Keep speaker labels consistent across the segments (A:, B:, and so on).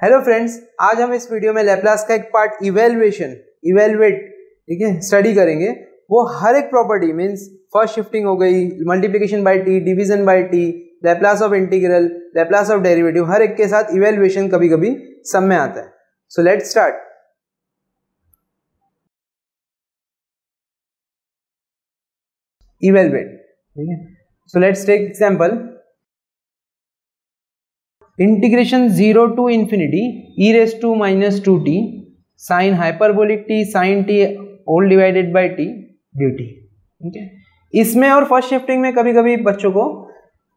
A: Hello friends आज हम इस वीडियो में लेप्लास का एक पार्ट इवेल्युएशन इवेलुएट ठीक है स्टडी करेंगे। वो हर एक प्रॉपर्टी मींस फ़र्स्ट शिफ्टिंग हो गई multiplication by t division by t Laplace of integral Laplace of derivative हर एक के साथ इवेल्युएशन कभी कभी सब में आता है। सो लेट स्टार्ट इवेलुएट ठीक है। So let's take example integration zero to infinity e raise to minus two t sine hyperbolic t sine t whole divided by t d t ठीक है इसमें और फ़र्स्ट शिफ्टिंग में कभी कभी बच्चों को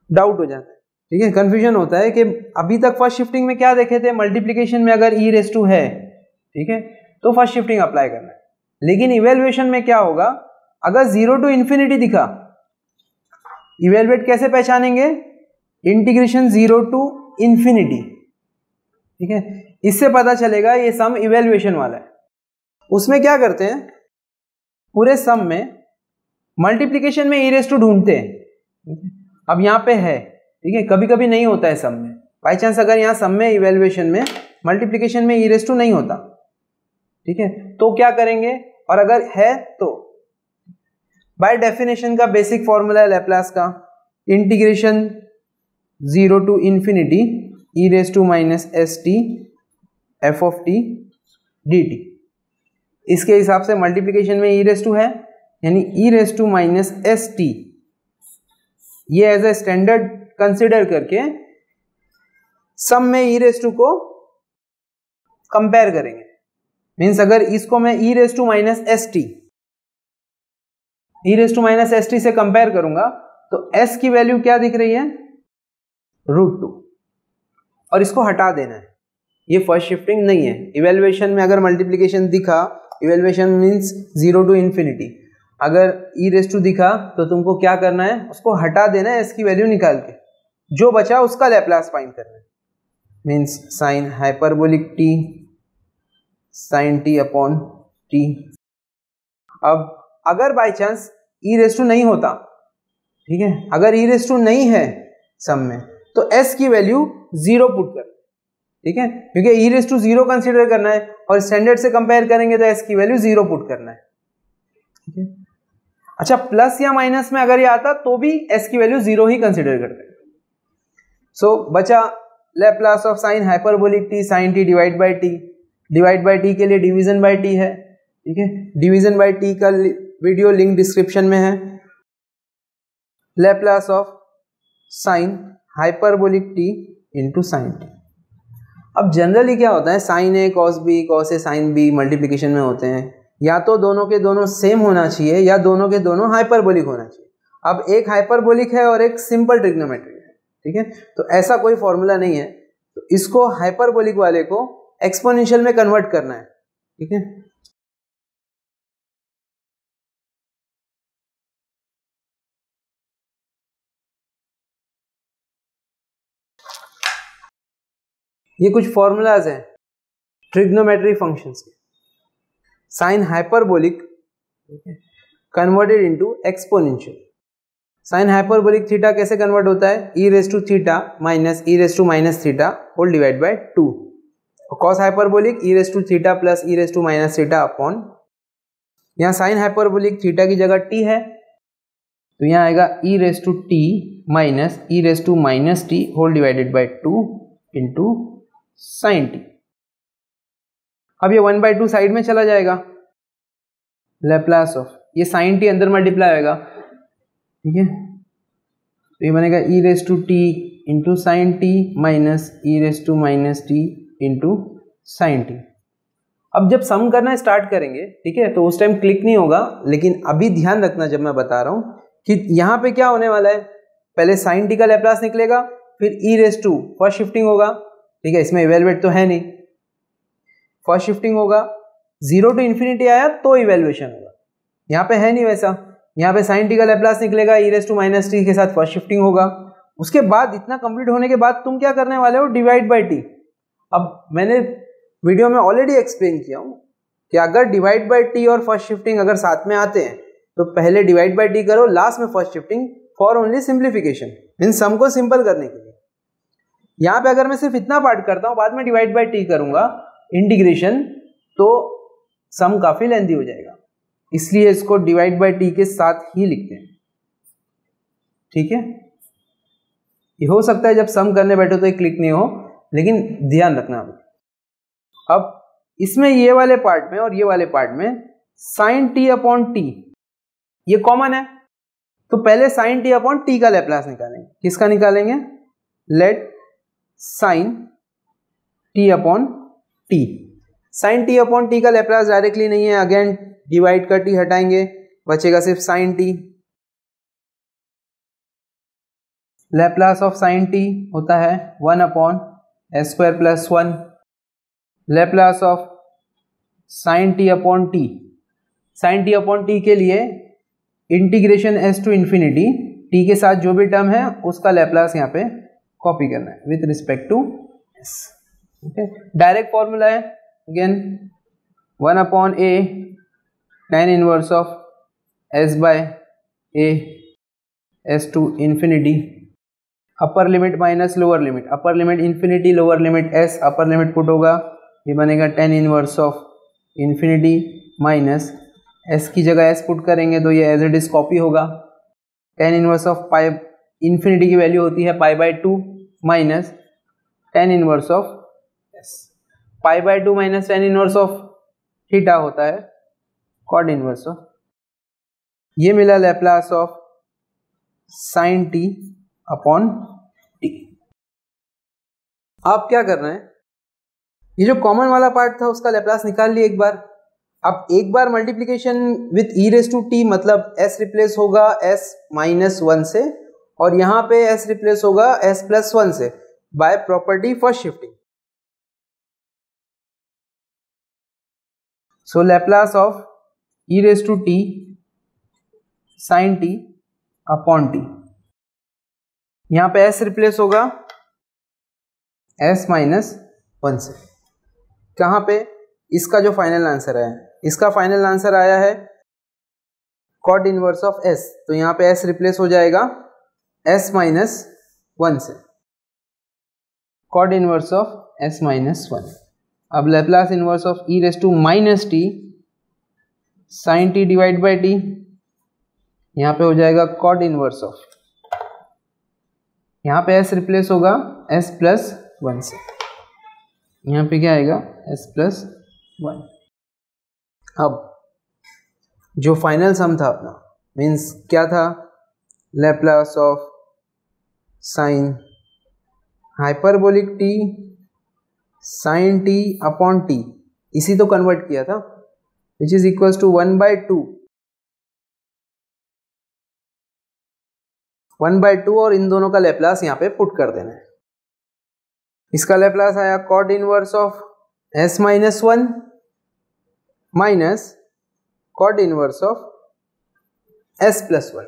A: डाउट हो जाता है। ठीक है? कंफ्यूजन होता है कि अभी तक फ़र्स्ट शिफ्टिंग में क्या देखे थे? मल्टीप्लीकेशन में अगर ई रेस टू है, ठीक है? तो फ़र्स्ट शिफ्टिंग अप्लाई करना है। लेकिन इवेल्युएशन में क्या होगा? अगर ज़ीरो टू इंफिनिटी दिखा इवेलुएट कैसे पहचानेंगे? इंटीग्रेशन ज़ीरो टू इंफिनिटी ठीक है? इससे पता चलेगा ये सम इवेल्युएशन वाला है। उसमें क्या करते हैं? पूरे सम में मल्टीप्लीकेशन में ई रेस टू ढूंढते हैं। अब यहाँ पे है। ठीक है? कभी कभी नहीं होता है सम में। बाई चांस अगर यहाँ सम में इवेल्युएशन में मल्टीप्लीकेशन में ई रेस टू नहीं होता। ठीक है? तो क्या करेंगे? और अगर है तो बाय डेफिनेशन का बेसिक फॉर्मूला है लेप्लास का। Integration zero to infinity e raise to minus s t, f of t, d t. इसके हिसाब से मल्टीप्लीकेशन में ई रेस टू है, यानी e raise to minus s t. ये एज ए स्टैंडर्ड कंसिडर करके सम में ई रेस टू को कंपेयर करेंगे। मीन्स अगर इसको मैं e raise to minus s t e raise to minus s t से कंपेयर करूँगा तो एस की वैल्यू क्या दिख रही है? रूट टू और इसको हटा देना है। ये फ़र्स्ट शिफ्टिंग नहीं है। इवेल्युएशन में अगर मल्टीप्लीकेशन दिखा evaluation means zero to infinity अगर ई रेस टू दिखा तो तुमको क्या करना है? उसको हटा देना है, इसकी वैल्यू निकाल के। जो बचा, उसका लेप्लास फाइंड करना है। Means sine hyperbolic t sine t upon t अब अगर by chance e raise to नहीं होता, ठीक है? अगर ई रेस टू नहीं है सम में तो एस की वैल्यू ज़ीरो पुट कर ठीक है? क्योंकि e raise to zero consider करना है और स्टैंडर्ड से कंपेयर करेंगे तो एस की वैल्यू ज़ीरो पुट करना है। ठीक है? अच्छा प्लस या माइनस में अगर ये आता तो भी एस की वैल्यू ज़ीरो ही कंसिडर करते हैं सो बचा Laplace of sine hyperbolic t sine t divide by t divide by t के लिए डिवीज़न बाई टी है। ठीक है? डिवीज़न बाई टी का वीडियो लिंक डिस्क्रिप्शन में है। Laplace of sine hyperbolic t into sine t अब जनरली क्या होता है? Sine a cos b cos a sine b multiplication में होते हैं। या तो दोनों के दोनों सेम होना चाहिए, या दोनों के दोनों हाइपरबोलिक होना चाहिए। अब एक हाइपरबोलिक है और एक सिंपल ट्रिग्नोमेट्री है, ठीक है? तो ऐसा कोई फॉर्मूला नहीं है। तो इसको हाइपरबोलिक वाले को एक्सपोनेंशियल में कन्वर्ट करना है, ठीक है? ये कुछ फॉर्मूलाज हैं। ट्रिग्नोमेट्री फ़ंक्शंस के। Sine hyperbolic converted into exponential sine hyperbolic theta कैसे कन्वर्ट होता है? E raise to theta minus e raise to minus theta whole divide by two cos hyperbolic e raise to theta plus e raise to minus theta upon यहाँ sine hyperbolic theta की जगह t है। तो यहाँ आएगा e raise to t minus e raise to minus t whole divided by two into sine t अब ये one by two side में चला जाएगा। लेप्लास ऑफ़ ये साइन टी अंदर मल्टीप्लाई होगा ठीक है? तो ये बनेगा e raise to t into sine t minus e raise to minus t into sine t अब जब सम करना स्टार्ट करेंगे, ठीक है? तो उस टाइम क्लिक नहीं होगा, लेकिन अभी ध्यान रखना जब मैं बता रहा हूँ कि यहाँ पे क्या होने वाला है? पहले साइन टी का लेप्लास निकलेगा, फिर e raise to first shifting होगा। ठीक है, इसमें इवेलुएट तो है नहीं। फ़र्स्ट शिफ्टिंग होगा ज़ीरो टू इन्फिनिटी आया तो इवेल्युएशन होगा। यहाँ पे है नहीं वैसा। यहाँ पे साइन टी का लेप्लास निकलेगा e raise to minus t के साथ फ़र्स्ट शिफ्टिंग होगा। उसके बाद, इतना कंप्लीट होने के बाद तुम क्या करने वाले हो? डिवाइड बाई टी अब मैंने वीडियो में ऑलरेडी एक्सप्लेन किया हूँ कि अगर डिवाइड बाई टी और फ़र्स्ट शिफ्टिंग अगर साथ में आते हैं तो पहले डिवाइड बाई टी करो लास्ट में first shifting for only simplification mean sum को सिंपल करने के लिए। यहाँ पे अगर मैं सिर्फ़ इतना पार्ट करता हूँ, बाद में डिवाइड बाय टी करूँगा इंटीग्रेशन तो सम काफ़ी लेंदी हो जाएगा। इसलिए इसको डिवाइड बाय टी के साथ ही लिखते हैं। ठीक है? ये हो सकता है जब सम करने बैठो तो ये क्लिक नहीं हो, लेकिन ध्यान रखना अब इसमें ये वाले पार्ट में और ये वाले पार्ट में साइन टी अपॉन टी ये कॉमन है। तो पहले साइन टी अपॉन टी का लेप्लास निकालेंगे। किसका निकालेंगे? Let sine t upon t. Sine t upon t का लेप्लास डायरेक्टली नहीं है। अगेन डिवाइड कर टी हटाएँगे। बचेगा सिर्फ़ sine t. Laplace of sine t होता है one upon s square plus one. Laplace of sine t upon t. Sine t upon t के लिए integration S to infinity T के साथ जो भी टर्म है, उसका लेप्लास यहाँ पे कॉपी करना है with respect to s. Okay? Direct formula है again one upon a tan inverse of s by a s to infinity upper limit minus lower limit upper limit infinity lower limit s upper limit put होगा। ये बनेगा tan inverse of infinity minus s की जगह s put करेंगे तो ये as it is copy होगा। Tan inverse of pi infinity की वैल्यू होती है pi by two minus tan inverse of s pi by two minus tan inverse of theta होता है कॉड इनवर्स ऑफ़ ये मिला Laplace of sine t upon t आप क्या कर रहे हैं? ये जो कॉमन वाला पार्ट था, उसका लेप्लास निकाल लिया एक बार। अब एक बार multiplication with e raise to t मतलब एस रिप्लेस होगा एस माइनस वन से और यहाँ पे एस रिप्लेस होगा एस प्लस वन से by property first shifting so Laplace of e raise to t sine t upon t यहाँ पे एस रिप्लेस होगा एस माइनस वन से. कहाँ पे? इसका जो फाइनल आंसर है. इसका फाइनल आंसर आया है कॉड इनवर्स ऑफ़ एस तो यहाँ पे एस रिप्लेस हो जाएगा एस माइनस वन से cot inverse of s minus one अब Laplace inverse of e raise to minus t sine t divide by t यहाँ पे हो जाएगा कॉड इनवर्स ऑफ़ यहाँ पे एस रिप्लेस होगा एस प्लस वन से यहाँ पे क्या आएगा? एस प्लस वन अब जो फाइनल सम था अपना मीन्स क्या था? Laplace of sine hyperbolic t sine t upon t इसी तो कन्वर्ट किया था। Which is equals to one by two one by two और इन दोनों का लेप्लास यहाँ पे पुट कर देना है। इसका लेप्लास आया cot inverse of s minus one minus cot inverse of s plus one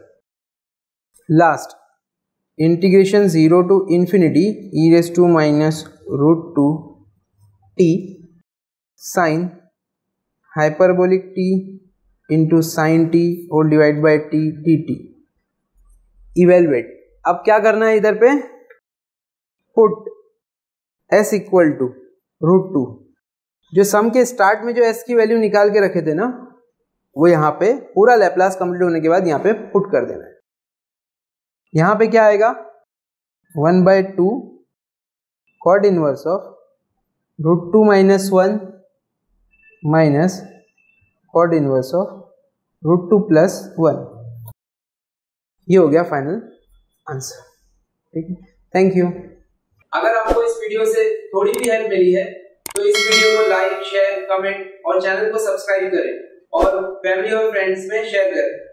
A: last integration zero to infinity e raise to minus root two t sine hyperbolic t into sine t और divide by t d t evaluate अब क्या करना है इधर पे? Put s equal to root two जो सम के start में जो एस की वैल्यू निकाल के रखे थे ना, वो यहाँ पे पूरा लेप्लास कंप्लीट होने के बाद यहाँ पे पुट कर देना है। यहाँ पे क्या आएगा? One by two cot inverse of root two minus one minus cot inverse of root two plus one ये हो गया फाइनल आंसर ठीक है? थैंक यू
B: अगर आपको इस वीडियो से थोड़ी भी हेल्प मिली है तो इस वीडियो को लाइक शेयर कमेंट और चैनल को सब्सक्राइब करें और फैमिली और फ्रेंड्स में शेयर करें।